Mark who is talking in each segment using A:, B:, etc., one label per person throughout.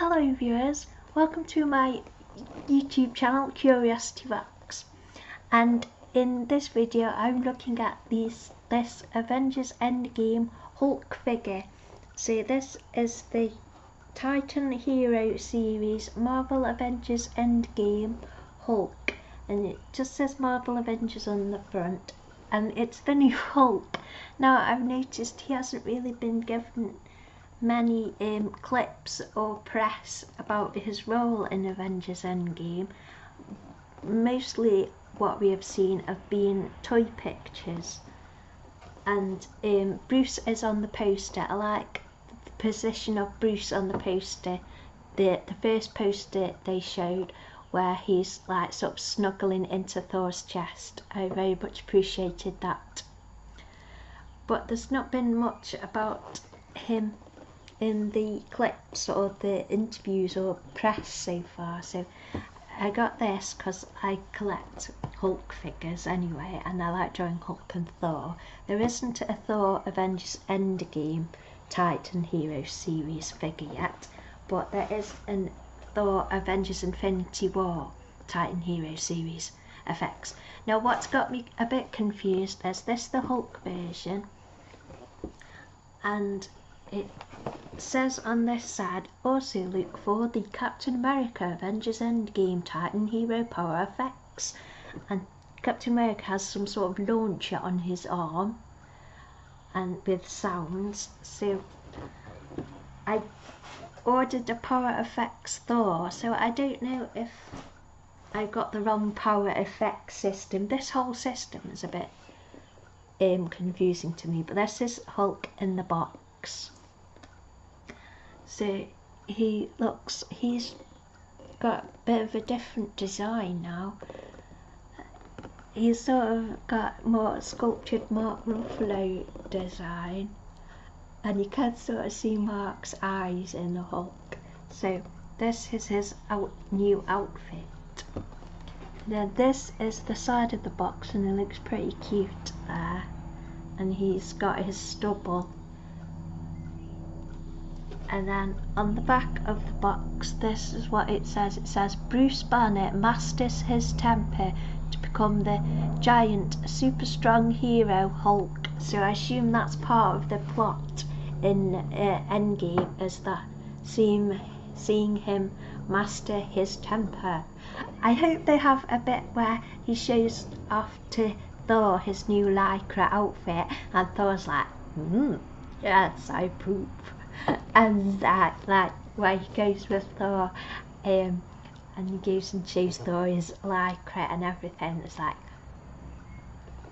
A: Hello viewers, welcome to my YouTube channel CuriosityRocks and in this video I'm looking at these, this Avengers Endgame Hulk figure. So this is the Titan Hero series Marvel Avengers Endgame Hulk and it just says Marvel Avengers on the front and it's the new Hulk. Now I've noticed he hasn't really been given many um, clips or press about his role in Avengers Endgame. Mostly what we have seen have been toy pictures. And um, Bruce is on the poster. I like the position of Bruce on the poster. The, the first poster they showed where he's like sort of snuggling into Thor's chest. I very much appreciated that. But there's not been much about him in the clips or the interviews or press so far. So I got this because I collect Hulk figures anyway, and I like drawing Hulk and Thor. There isn't a Thor Avengers Endgame Titan Hero series figure yet, but there is an Thor Avengers Infinity War Titan Hero series effects. Now, what's got me a bit confused is this the Hulk version, and it says on this side, also look for the Captain America Avengers Endgame Titan Hero Power FX. And Captain America has some sort of launcher on his arm and with sounds. So I ordered the Power FX Thor, so I don't know if I got the wrong Power FX system. This whole system is a bit um, confusing to me, but this is Hulk in the box. So he looks, he's got a bit of a different design now. He's sort of got more sculptured Mark Ruffalo design and you can sort of see Mark's eyes in the Hulk. So this is his out, new outfit. Then this is the side of the box and it looks pretty cute there. And he's got his stubble and then on the back of the box this is what it says. It says Bruce Banner masters his temper to become the giant super strong hero Hulk. So I assume that's part of the plot in uh, Endgame is that seeing, seeing him master his temper. I hope they have a bit where he shows off to Thor his new lycra outfit and Thor's like hmm yes I poop and that like where he goes with Thor um, and he goes and shows Thor his lycra and everything. It's like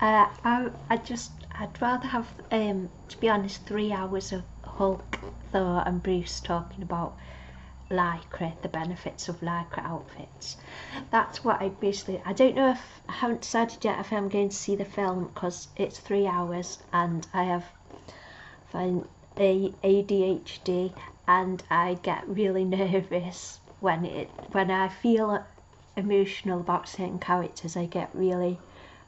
A: uh, I, I just I'd rather have um, to be honest three hours of Hulk Thor and Bruce talking about lycra the benefits of lycra outfits. That's what I basically I don't know if I haven't decided yet if I'm going to see the film because it's three hours and I have find ADHD and I get really nervous when it when I feel emotional about certain characters I get really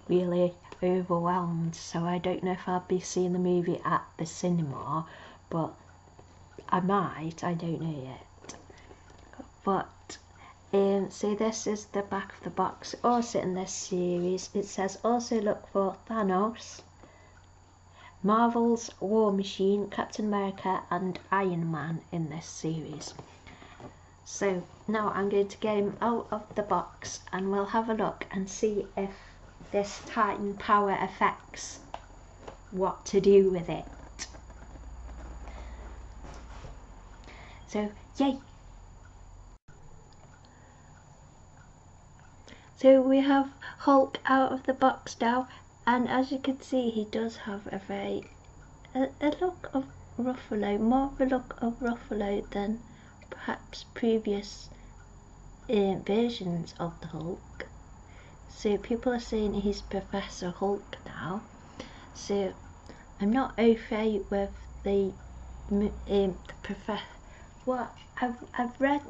A: really overwhelmed. So I don't know if I'll be seeing the movie at the cinema but I might I don't know yet. But um, so this is the back of the box also in this series. It says also look for Thanos Marvel's War Machine, Captain America and Iron Man in this series. So now I'm going to get him out of the box and we'll have a look and see if this Titan power FX what to do with it. So, yay! So we have Hulk out of the box now and as you can see he does have a very a, a look of Ruffalo, more of a look of Ruffalo than perhaps previous uh, versions of the Hulk. So people are saying he's Professor Hulk now. So I'm not okay with the um, the professor. Well, I've I've read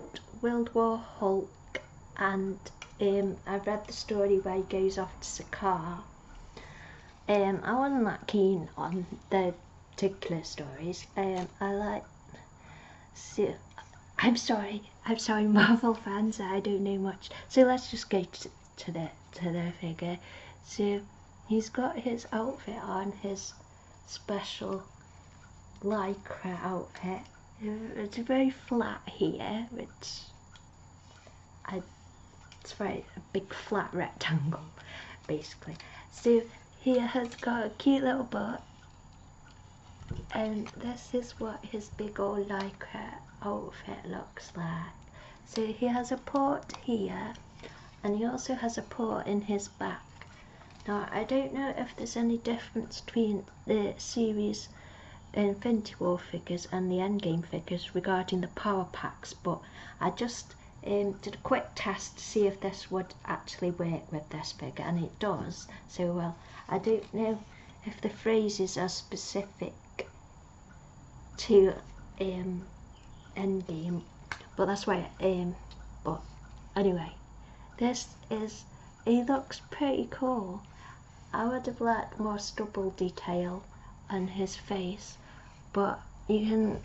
A: World War Hulk and um, I've read the story where he goes off to Sakaar um, I wasn't that keen on the particular stories. Um, I like, see, I'm sorry, I'm sorry, Marvel fans, I don't know much. So let's just go to, to the to the figure. So he's got his outfit on, his special lycra outfit. It's very flat here, which I, it's very a big flat rectangle, basically. So he has got a cute little butt, and this is what his big old lycra outfit looks like. So he has a port here, and he also has a port in his back. Now I don't know if there's any difference between the series Infinity War figures and the Endgame figures regarding the power packs, but I just um, did a quick test to see if this would actually work with this figure, and it does. So well, I don't know if the phrases are specific to um, Endgame, but that's why. Um, but anyway, this is. He looks pretty cool. I would have liked more stubble detail on his face, but you can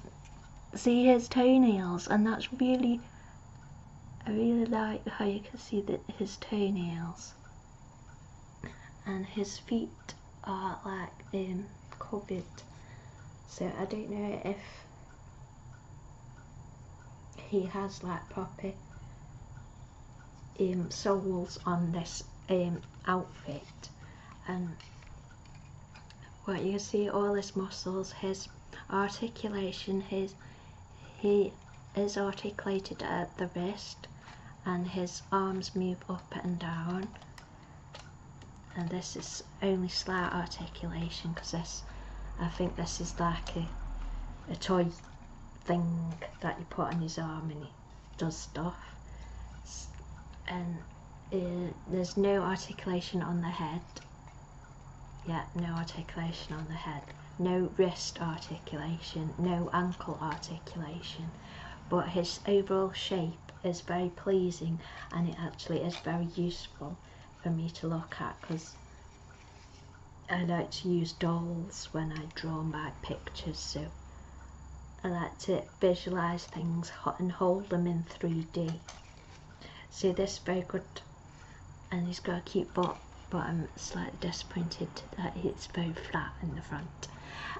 A: see his toenails, and that's really. I really like how you can see his toenails and his feet are like um, covered. So I don't know if he has like proper um, soles on this um, outfit and what you can see all his muscles, his articulation, his he is articulated at the wrist and his arms move up and down. And this is only slight articulation because this I think this is like a, a toy thing that you put on his arm and he does stuff. And uh, there's no articulation on the head. Yeah no articulation on the head. No wrist articulation no ankle articulation. But his overall shape is very pleasing and it actually is very useful for me to look at because I like to use dolls when I draw my pictures so I like to visualize things and hold them in 3D so this is very good and he's got a cute butt but I'm slightly disappointed that it's very flat in the front.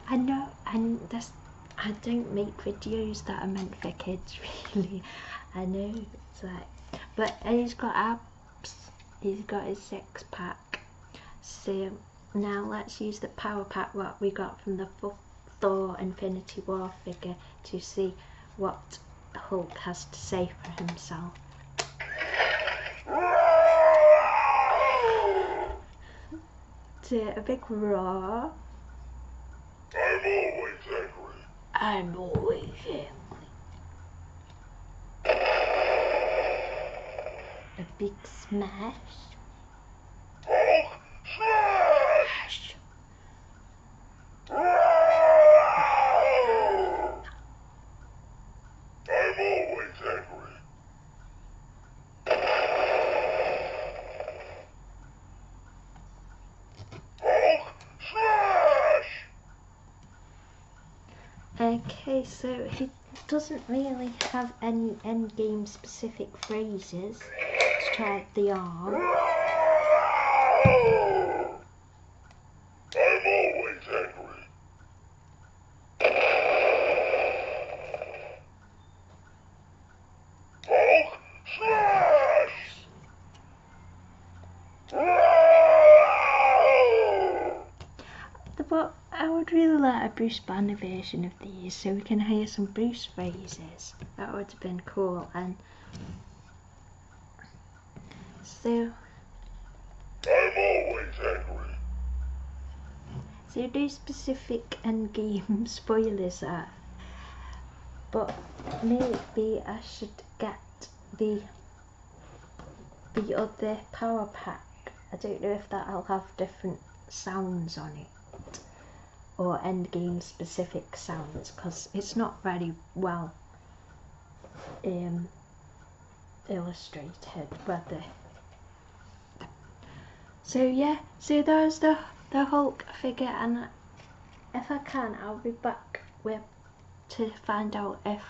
A: I know and this I don't make videos that are meant for kids really I know it's like but he's got abs. He's got his six pack. So now let's use the power pack what we got from the Thor Infinity War figure to see what Hulk has to say for himself. To a big roar.
B: I'm always angry.
A: I'm always angry a big smash
B: smash! I'm always angry.
A: Okay, so he doesn't really have any endgame specific phrases to try the arm.
B: I'm always angry. Smash!
A: But I would really like a Bruce Banner version of these so we can hear some Bruce phrases. That would have been cool. And so,
B: I'm always angry.
A: so no specific endgame spoilers there. But maybe I should get the the other power pack. I don't know if that'll have different sounds on it or endgame specific sounds because it's not very well um, illustrated but the so yeah so there's the the Hulk figure and if I can I'll be back with to find out if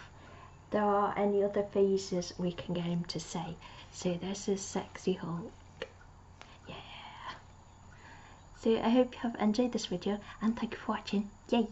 A: there are any other phrases we can get him to say. So this is Sexy Hulk. Yeah. So I hope you have enjoyed this video and thank you for watching. Yay!